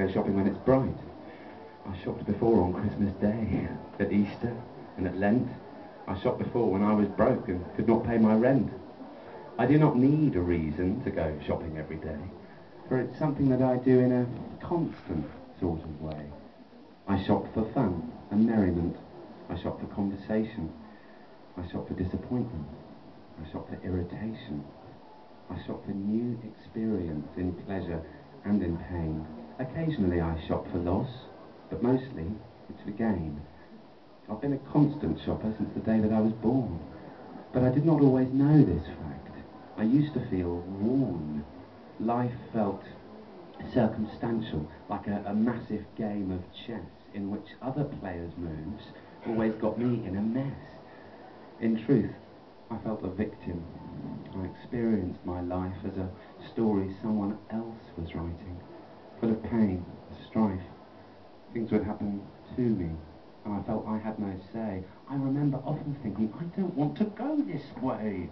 go shopping when it's bright. I shopped before on Christmas Day, at Easter, and at Lent. I shopped before when I was broke and could not pay my rent. I do not need a reason to go shopping every day, for it's something that I do in a constant sort of way. I shop for fun and merriment. I shop for conversation. I shop for disappointment. I shop for irritation. I shop for new experience in pleasure and in pain. Occasionally I shop for loss, but mostly it's for gain. I've been a constant shopper since the day that I was born, but I did not always know this fact. I used to feel worn. Life felt circumstantial, like a, a massive game of chess in which other players' moves always got me in a mess. In truth, I felt a victim. I experienced my life as a story someone else was writing, full of pain, strife. Things would happen to me, and I felt I had no say. I remember often thinking, I don't want to go this way.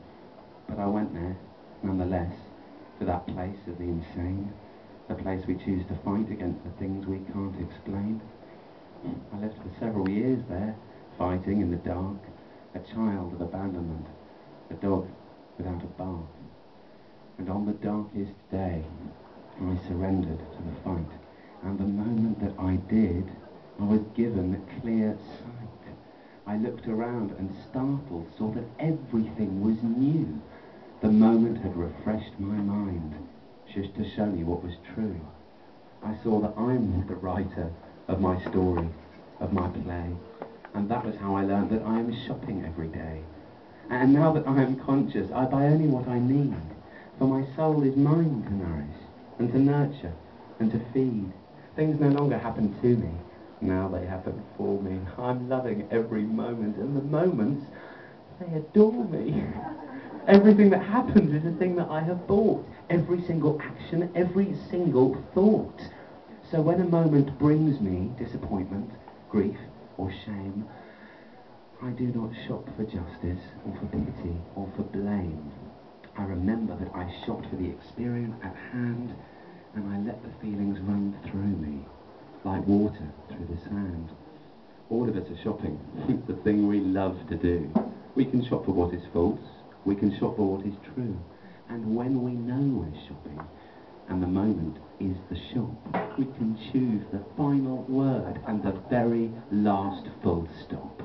But I went there, nonetheless, to that place of the insane, the place we choose to fight against the things we can't explain. I lived for several years there, fighting in the dark, a child of abandonment, a dog without a bath. And on the darkest day, I surrendered to the fight. And the moment that I did, I was given a clear sight. I looked around and startled saw that everything was new. The moment had refreshed my mind, just to show me what was true. I saw that I'm the writer of my story, of my play, and that was how I learned that I am shopping every day. And now that I am conscious, I buy only what I need, for my soul is mine to nourish, and to nurture, and to feed. Things no longer happen to me, now they happen for me. I'm loving every moment, and the moments, they adore me. Everything that happens is a thing that I have bought. Every single action, every single thought. So when a moment brings me disappointment, grief, or shame, I do not shop for justice, or for pity, or for blame. I remember that I shopped for the experience at hand, and I let the feelings run through me, like water through the sand. All of us are shopping. It's the thing we love to do. We can shop for what is false, we can shop for what is true. And when we know we're shopping, and the moment is the shop, we can choose the final word and the very last full stop.